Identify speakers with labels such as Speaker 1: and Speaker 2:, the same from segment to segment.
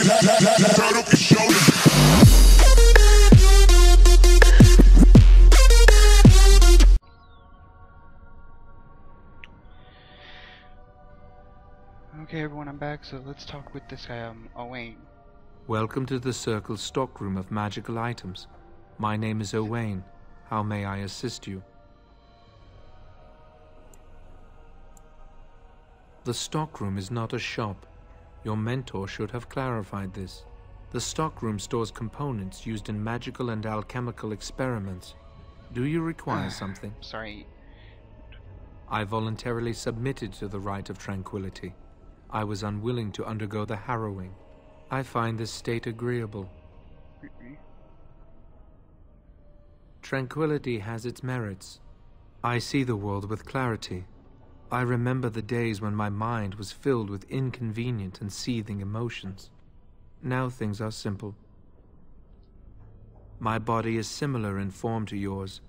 Speaker 1: Okay, everyone, I'm back. So let's talk with this guy, um, Owain.
Speaker 2: Welcome to the Circle's stockroom of magical items. My name is Owain. How may I assist you? The stockroom is not a shop. Your mentor should have clarified this. The stockroom stores components used in magical and alchemical experiments. Do you require something?
Speaker 1: Sorry.
Speaker 2: I voluntarily submitted to the rite of tranquility. I was unwilling to undergo the harrowing. I find this state agreeable. Tranquility has its merits. I see the world with clarity. I remember the days when my mind was filled with inconvenient and seething emotions. Now things are simple. My body is similar in form to yours,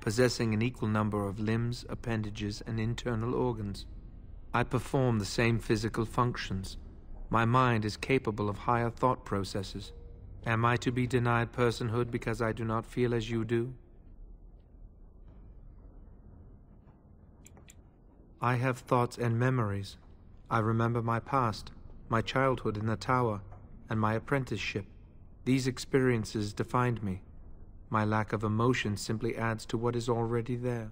Speaker 2: possessing an equal number of limbs, appendages, and internal organs. I perform the same physical functions. My mind is capable of higher thought processes. Am I to be denied personhood because I do not feel as you do? I have thoughts and memories. I remember my past, my childhood in the tower, and my apprenticeship. These experiences defined me. My lack of emotion simply adds to what is already there.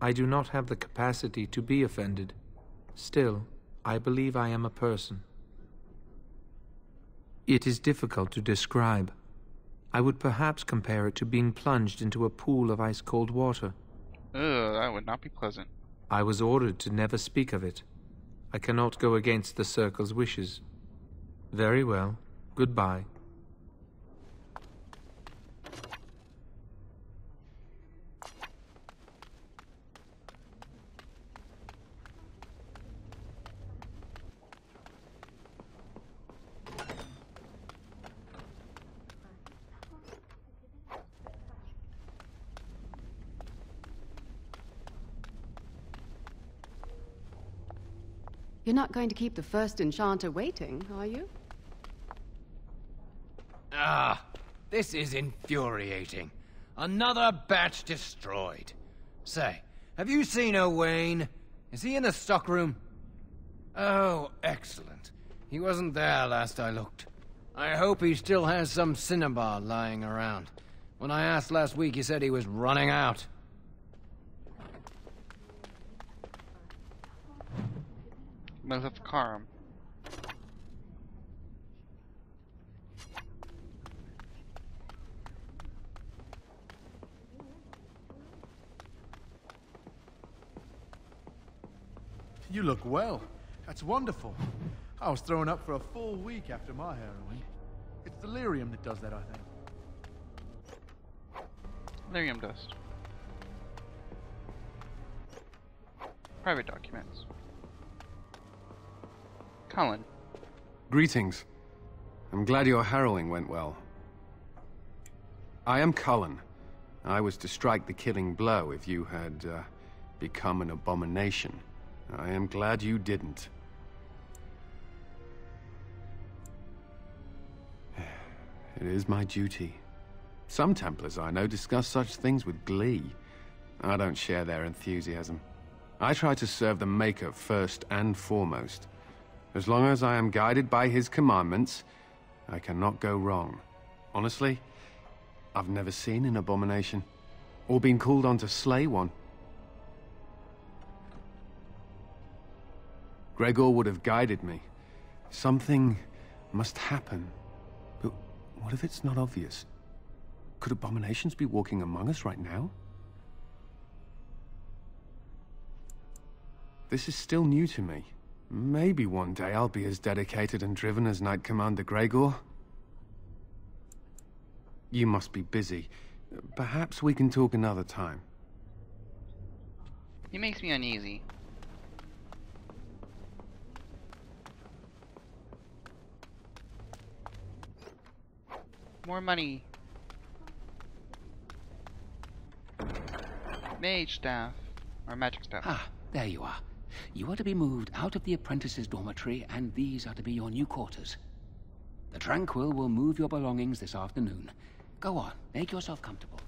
Speaker 2: I do not have the capacity to be offended. Still, I believe I am a person. It is difficult to describe. I would perhaps compare it to being plunged into a pool of ice cold water.
Speaker 1: Ugh, that would not be pleasant.
Speaker 2: I was ordered to never speak of it. I cannot go against the Circle's wishes. Very well. Goodbye.
Speaker 3: Not going to keep the first enchanter waiting, are you?
Speaker 4: Ah, this is infuriating. Another batch destroyed. Say, have you seen Owain? Is he in the stockroom? Oh, excellent. He wasn't there last I looked. I hope he still has some cinnabar lying around. When I asked last week, he said he was running out.
Speaker 1: Maleficarum.
Speaker 5: You look well. That's wonderful. I was thrown up for a full week after my harrowing. It's delirium that does that, I think.
Speaker 1: Delirium dust. Private documents. Cullen.
Speaker 6: Greetings. I'm glad your harrowing went well. I am Cullen. I was to strike the killing blow if you had uh, become an abomination. I am glad you didn't. It is my duty. Some Templars I know discuss such things with glee. I don't share their enthusiasm. I try to serve the Maker first and foremost. As long as I am guided by his commandments, I cannot go wrong. Honestly, I've never seen an abomination, or been called on to slay one. Gregor would have guided me. Something must happen. But what if it's not obvious? Could abominations be walking among us right now? This is still new to me. Maybe one day I'll be as dedicated and driven as Knight Commander Gregor. You must be busy. Perhaps we can talk another time.
Speaker 1: He makes me uneasy. More money. Mage staff. Or magic staff.
Speaker 4: Ah, there you are.
Speaker 7: You are to be moved out of the apprentices' dormitory, and these are to be your new quarters. The Tranquil will move your belongings this afternoon. Go on, make yourself comfortable.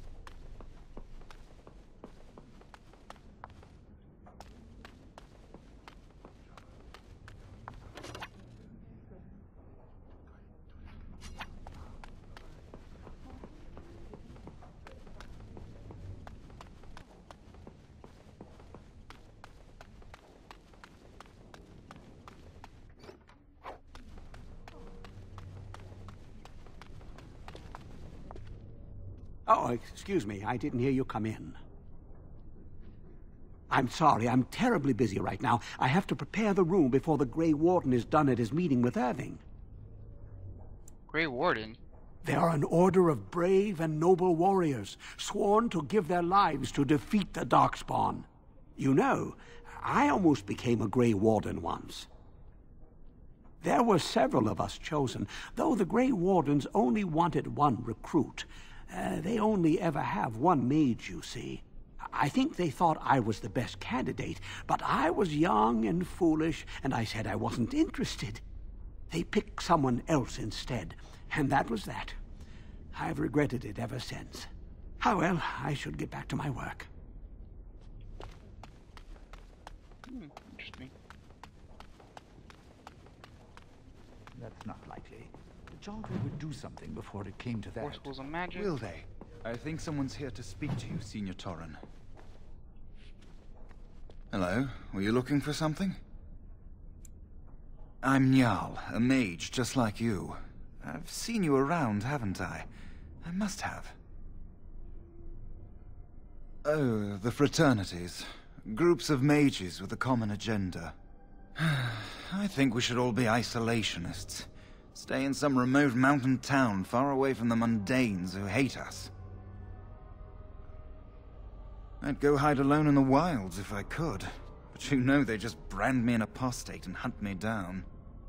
Speaker 8: Oh, excuse me. I didn't hear you come in. I'm sorry. I'm terribly busy right now. I have to prepare the room before the Grey Warden is done at his meeting with Irving.
Speaker 1: Grey Warden?
Speaker 8: They are an order of brave and noble warriors, sworn to give their lives to defeat the Darkspawn. You know, I almost became a Grey Warden once. There were several of us chosen, though the Grey Wardens only wanted one recruit. Uh, they only ever have one mage, you see. I think they thought I was the best candidate, but I was young and foolish, and I said I wasn't interested. They picked someone else instead, and that was that. I've regretted it ever since. Ah, well, I should get back to my work.
Speaker 1: Hmm, interesting.
Speaker 9: That's not likely. The would do something before it came to that.
Speaker 1: Four schools of magic.
Speaker 10: Will they? I think someone's here to speak to you, Senior Torren. Hello, were you looking for something? I'm Niall, a mage just like you. I've seen you around, haven't I? I must have. Oh, the fraternities. Groups of mages with a common agenda. I think we should all be isolationists. Stay in some remote mountain town far away from the mundanes who hate us. I'd go hide alone in the wilds if I could. But you know they just brand me an apostate and hunt me down.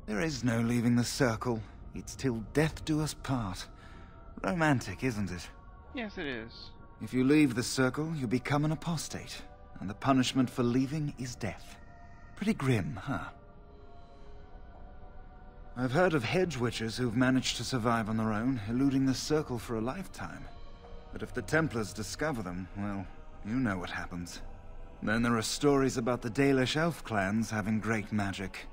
Speaker 10: There is no leaving the circle. It's till death do us part. Romantic, isn't it?
Speaker 1: Yes, it is.
Speaker 10: If you leave the circle, you become an apostate. And the punishment for leaving is death. Pretty grim, huh? I've heard of hedge witches who've managed to survive on their own, eluding the circle for a lifetime. But if the Templars discover them, well, you know what happens. Then there are stories about the Dalish elf clans having great magic.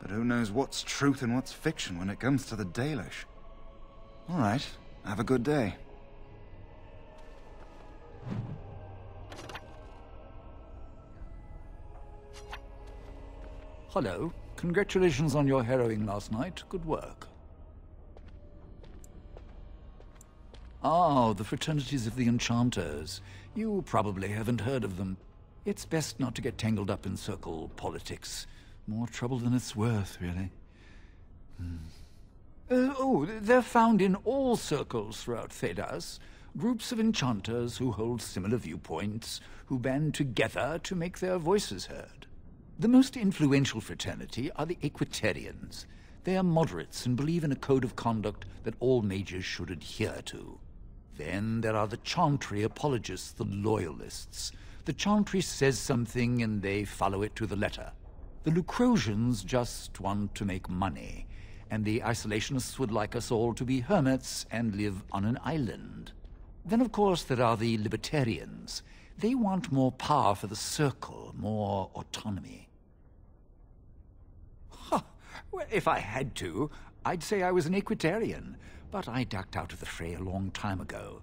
Speaker 10: But who knows what's truth and what's fiction when it comes to the Dalish? Alright, have a good day.
Speaker 9: Hello. Congratulations on your harrowing last night. Good work. Ah, the fraternities of the Enchanters. You probably haven't heard of them. It's best not to get tangled up in circle politics. More trouble than it's worth, really. Hmm. Uh, oh, they're found in all circles throughout Thedas. Groups of enchanters who hold similar viewpoints, who band together to make their voices heard. The most influential fraternity are the Aequitarians. They are moderates and believe in a code of conduct that all mages should adhere to. Then there are the Chantry apologists, the Loyalists. The Chantry says something and they follow it to the letter. The Lucrosians just want to make money, and the Isolationists would like us all to be hermits and live on an island. Then, of course, there are the Libertarians. They want more power for the Circle, more autonomy. Huh. Well, if I had to, I'd say I was an Aequitarian, but I ducked out of the fray a long time ago.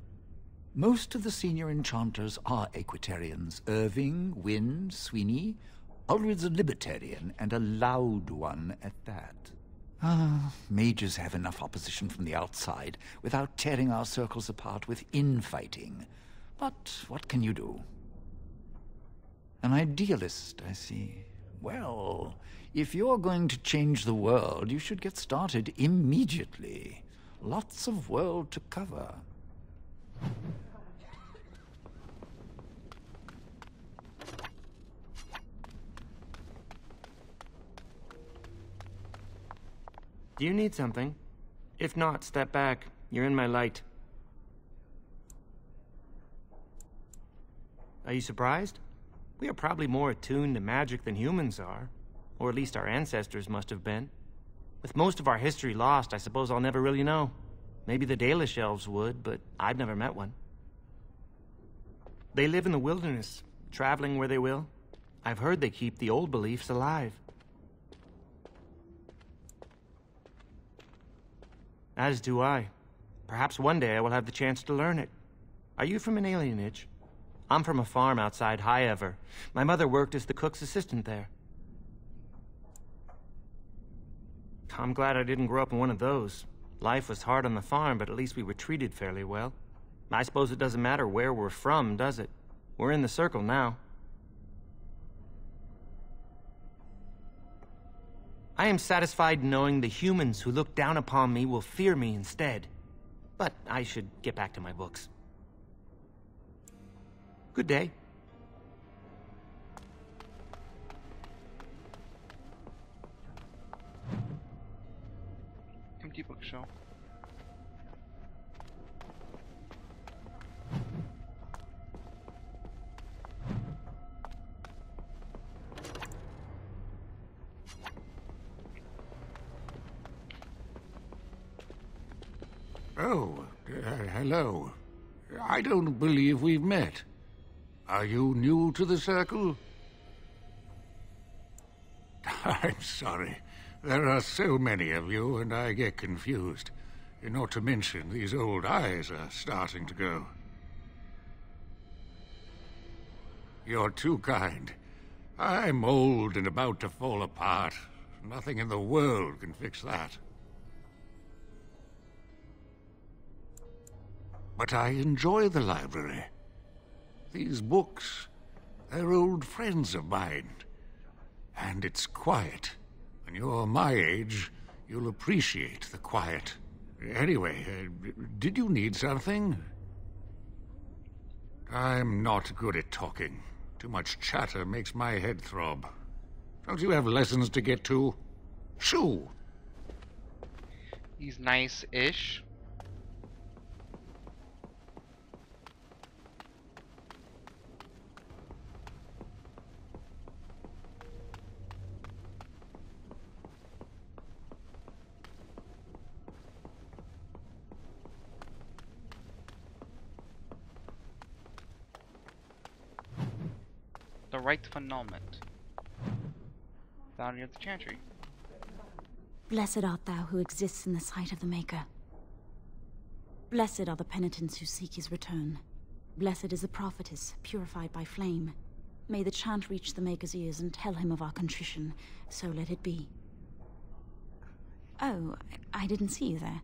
Speaker 9: Most of the senior enchanters are Aequitarians. Irving, Wynne, Sweeney. Uldred's a Libertarian, and a loud one at that. Ah, mages have enough opposition from the outside without tearing our circles apart with infighting. But what can you do? An idealist, I see. Well, if you're going to change the world, you should get started immediately. Lots of world to cover.
Speaker 11: Do you need something? If not, step back. You're in my light. Are you surprised? We are probably more attuned to magic than humans are. Or at least our ancestors must have been. With most of our history lost, I suppose I'll never really know. Maybe the Dalish elves would, but I've never met one. They live in the wilderness, traveling where they will. I've heard they keep the old beliefs alive. As do I. Perhaps one day I will have the chance to learn it. Are you from an alienage? I'm from a farm outside Highever. My mother worked as the cook's assistant there. I'm glad I didn't grow up in one of those. Life was hard on the farm, but at least we were treated fairly well. I suppose it doesn't matter where we're from, does it? We're in the circle now. I am satisfied knowing the humans who look down upon me will fear me instead. But I should get back to my books. Good day.
Speaker 1: Empty bookshelf.
Speaker 12: Oh, uh, hello. I don't believe we've met. Are you new to the Circle? I'm sorry. There are so many of you, and I get confused. Not to mention, these old eyes are starting to go. You're too kind. I'm old and about to fall apart. Nothing in the world can fix that. But I enjoy the library. These books, they're old friends of mine. And it's quiet. When you're my age, you'll appreciate the quiet. Anyway, uh, did you need something? I'm not good at talking. Too much chatter makes my head throb. Don't you have lessons to get to? Shoo!
Speaker 1: He's nice-ish. Right phenoment. Found near the chantry.
Speaker 13: Blessed art thou who exists in the sight of the Maker. Blessed are the penitents who seek his return. Blessed is the prophetess, purified by flame. May the chant reach the Maker's ears and tell him of our contrition, so let it be. Oh, I didn't see you there.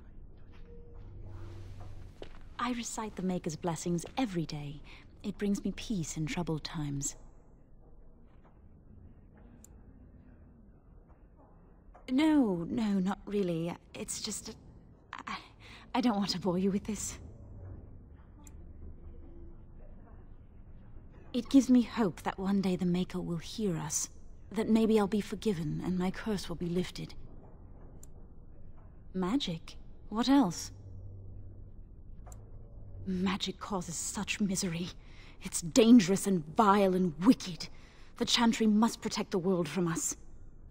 Speaker 13: I recite the Maker's blessings every day. It brings me peace in troubled times. No, no, not really. It's just... Uh, I, I don't want to bore you with this. It gives me hope that one day the Maker will hear us. That maybe I'll be forgiven and my curse will be lifted. Magic? What else? Magic causes such misery. It's dangerous and vile and wicked. The Chantry must protect the world from us.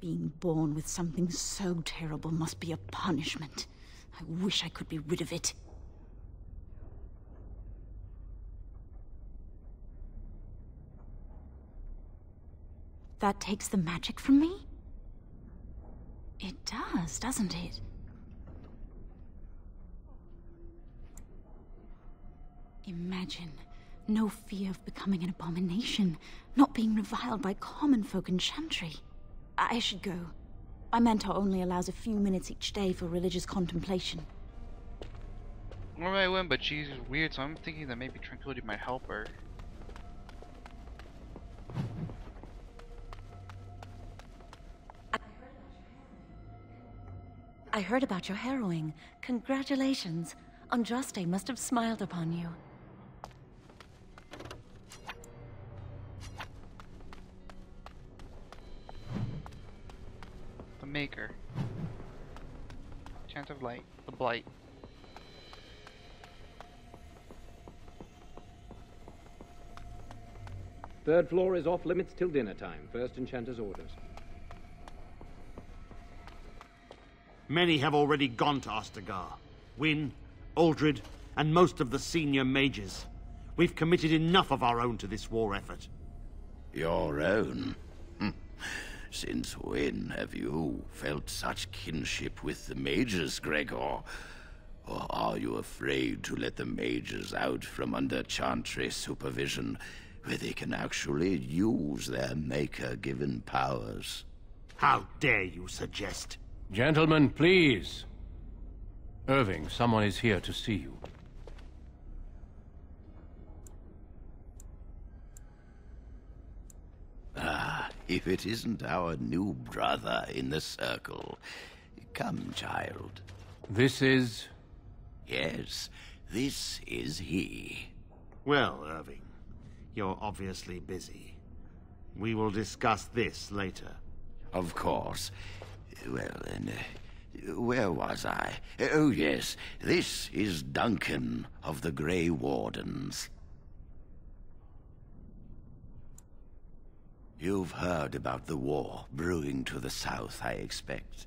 Speaker 13: Being born with something so terrible must be a punishment. I wish I could be rid of it. That takes the magic from me? It does, doesn't it? Imagine. No fear of becoming an abomination. Not being reviled by common folk in Chantry. I should go. My mentor only allows a few minutes each day for religious contemplation.
Speaker 1: Normally I wouldn't, but she's weird, so I'm thinking that maybe Tranquility might help her.
Speaker 14: I heard about your harrowing. Congratulations. Andraste must have smiled upon you.
Speaker 1: Maker. Chant of Light. The Blight.
Speaker 15: Third floor is off limits till dinner time. First Enchanter's orders.
Speaker 16: Many have already gone to Ostagar. Wynne, Uldred, and most of the senior mages. We've committed enough of our own to this war effort.
Speaker 17: Your own? Hmm. Since when have you felt such kinship with the mages, Gregor? Or are you afraid to let the mages out from under Chantry supervision, where they can actually use their Maker-given powers?
Speaker 16: How dare you suggest?
Speaker 18: Gentlemen, please. Irving, someone is here to see you.
Speaker 17: Ah, if it isn't our new brother in the circle. Come, child.
Speaker 18: This is...
Speaker 17: Yes, this is he.
Speaker 16: Well, Irving, you're obviously busy. We will discuss this later.
Speaker 17: Of course. Well, then, uh, where was I? Oh, yes, this is Duncan of the Grey Wardens. You've heard about the war brewing to the south, I expect.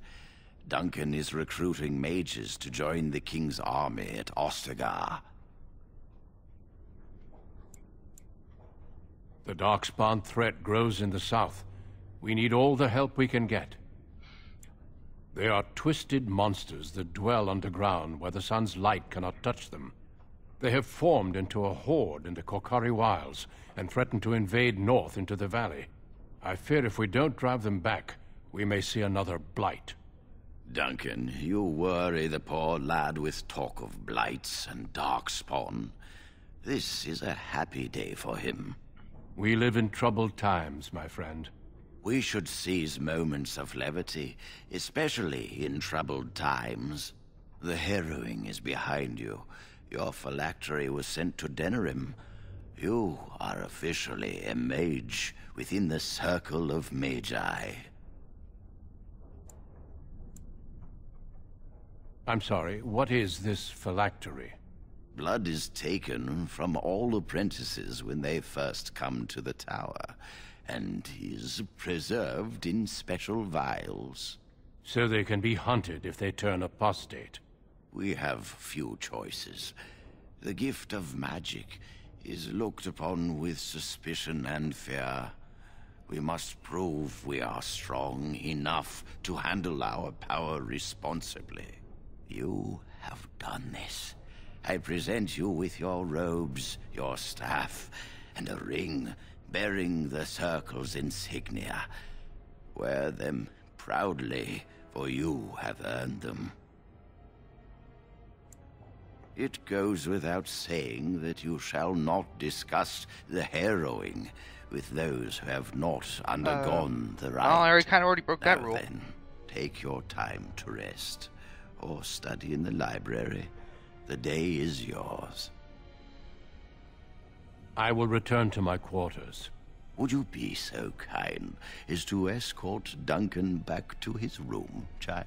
Speaker 17: Duncan is recruiting mages to join the King's army at Ostagar.
Speaker 18: The Darkspawn threat grows in the south. We need all the help we can get. They are twisted monsters that dwell underground where the sun's light cannot touch them. They have formed into a horde in the Korcari Wilds and threaten to invade north into the valley. I fear if we don't drive them back, we may see another blight.
Speaker 17: Duncan, you worry the poor lad with talk of blights and darkspawn. This is a happy day for him.
Speaker 18: We live in troubled times, my friend.
Speaker 17: We should seize moments of levity, especially in troubled times. The harrowing is behind you. Your phylactery was sent to Denerim. You are officially a mage within the circle of magi.
Speaker 18: I'm sorry, what is this phylactery?
Speaker 17: Blood is taken from all apprentices when they first come to the tower, and is preserved in special vials.
Speaker 18: So they can be hunted if they turn apostate.
Speaker 17: We have few choices. The gift of magic is looked upon with suspicion and fear. We must prove we are strong enough to handle our power responsibly. You have done this. I present you with your robes, your staff, and a ring bearing the Circle's insignia. Wear them proudly, for you have earned them. It goes without saying that you shall not discuss the harrowing with those who have not undergone
Speaker 1: Uh,
Speaker 17: the
Speaker 1: oh,
Speaker 17: right.
Speaker 1: I already kind of already broke that rule.
Speaker 17: Then, take your time to rest, or study in the library. The day is yours.
Speaker 18: I will return to my quarters.
Speaker 17: Would you be so kind as to escort Duncan back to his room, child?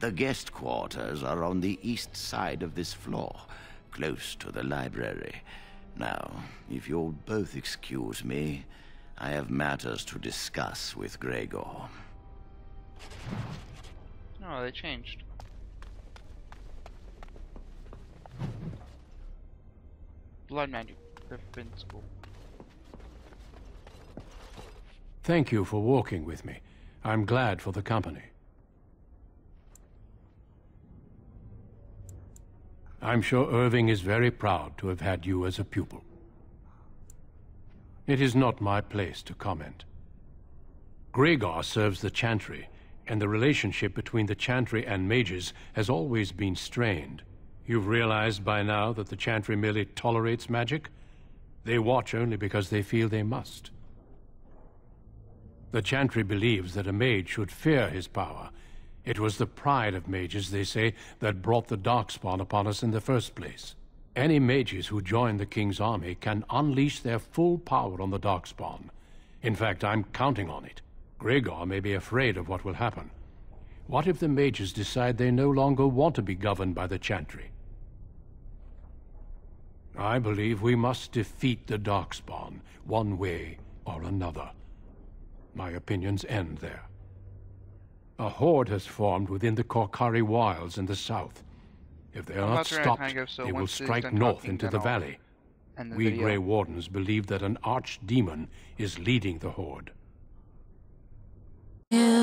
Speaker 17: The guest quarters are on the east side of this floor, close to the library. Now, if you'll both excuse me, I have matters to discuss with Gregor.
Speaker 1: No, they changed. Blood magic. Griffin school.
Speaker 18: Thank you for walking with me. I'm glad for the company. I'm sure Irving is very proud to have had you as a pupil. It is not my place to comment. Gregor serves the Chantry, and the relationship between the Chantry and mages has always been strained. You've realized by now that the Chantry merely tolerates magic? They watch only because they feel they must. The Chantry believes that a mage should fear his power. It was the pride of mages, they say, that brought the Darkspawn upon us in the first place. Any mages who join the King's army can unleash their full power on the Darkspawn. In fact, I'm counting on it. Gregor may be afraid of what will happen. What if the mages decide they no longer want to be governed by the Chantry? I believe we must defeat the Darkspawn, one way or another. My opinions end there. A horde has formed within the Korcari Wilds in the south. If they are not
Speaker 1: about to write
Speaker 18: stopped,
Speaker 1: so
Speaker 18: they will
Speaker 1: once this is
Speaker 18: strike north into the valley.
Speaker 1: end the
Speaker 18: We
Speaker 1: video.
Speaker 18: Grey Wardens believe that an archdemon is leading the horde.
Speaker 19: Yeah.